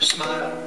Smile.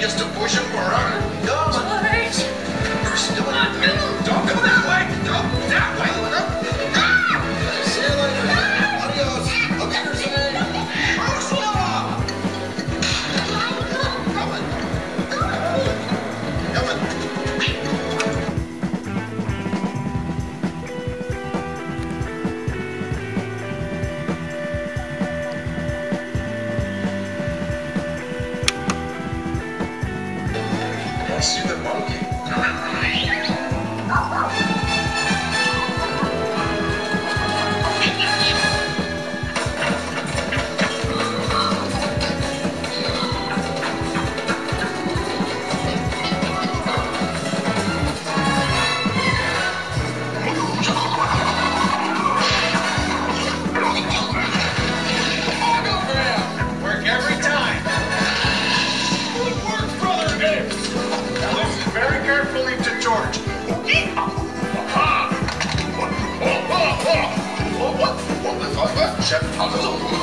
Boat ready to 行好走走。